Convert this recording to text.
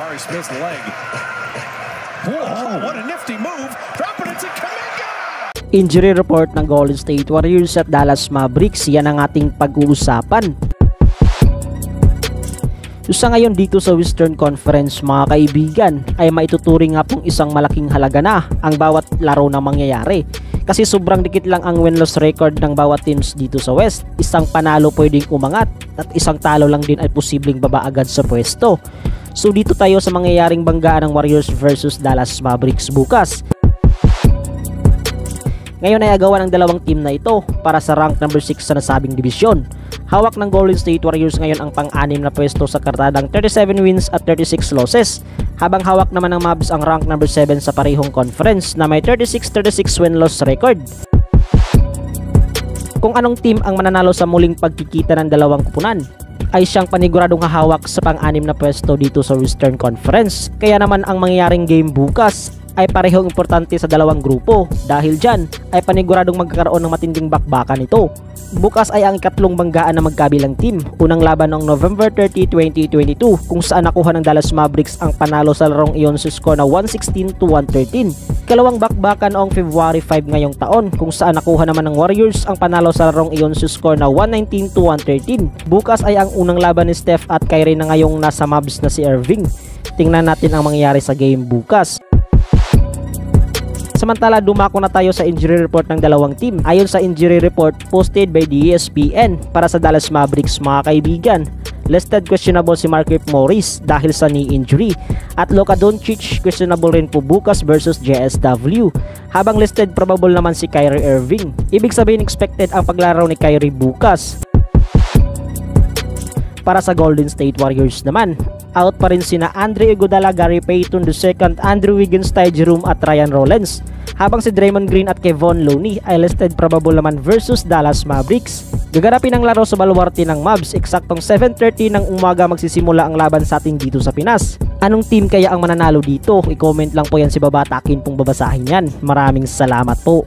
Barry Smith's leg. Whoa, what a nifty move. Drop it into Kaminga! Injury report ng Golden State Warriors at Dallas Mavericks, yan ang ating pag-uusapan. So sa ngayon dito sa Western Conference mga kaibigan ay maituturing nga pong isang malaking halaga na ang bawat laro na mangyayari. Kasi sobrang dikit lang ang win-loss record ng bawat teams dito sa West. Isang panalo pwedeng umangat at isang talo lang din ay posibleng baba agad sa pwesto. So dito tayo sa mangyayaring banggaan ng Warriors versus Dallas Mavericks bukas. Ngayon ay agawan ng dalawang team na ito para sa rank number 6 sa nasabing division. Hawak ng Golden State Warriors ngayon ang pang-anim na pwesto sa kartadang 37 wins at 36 losses, habang hawak naman ng Mavs ang rank number 7 sa parehong conference na may 36-36 win-loss record. Kung anong team ang mananalo sa muling pagkikita ng dalawang kupunan, ay siyang paniguradong hahawak sa pang-anim na pwesto dito sa Western Conference. Kaya naman ang mangyayaring game bukas ay parehong importante sa dalawang grupo dahil dyan ay paniguradong magkakaroon ng matinding bakbakan ito. Bukas ay ang ikatlong banggaan na magkabilang team. Unang laban noong November 30, 2022 kung saan nakuha ng Dallas Mavericks ang panalo sa larong iyon sa score na 116 to 113. Kalawang bakbakan noong February 5 ngayong taon kung saan nakuha naman ng Warriors ang panalo sa larong iyon sa score na 119 to 113. Bukas ay ang unang laban ni Steph at Kyrie na ngayong nasa Mavs na si Irving. Tingnan natin ang mangyayari sa game bukas. Samantala, dumako na tayo sa injury report ng dalawang team. Ayon sa injury report posted by the ESPN para sa Dallas Mavericks mga kaibigan, listed questionable si Markieff Morris dahil sa knee injury at Luka Doncic questionable rin po bukas versus JSW habang listed probable naman si Kyrie Irving. Ibig sabihin expected ang paglaro ni Kyrie bukas. Para sa Golden State Warriors naman, out pa rin sina Andre Iguodala, Gary Payton II, Andrew Wiggins, Ty Jerome at Ryan Rollins. Habang si Draymond Green at Kevon Looney ay listed probable naman versus Dallas Mavericks. Gaganapin ang laro sa baluarte ng Mavs, eksaktong 7.30 ng umaga magsisimula ang laban sa atin dito sa Pinas. Anong team kaya ang mananalo dito? I-comment lang po yan si Baba, takin pong babasahin yan. Maraming salamat po.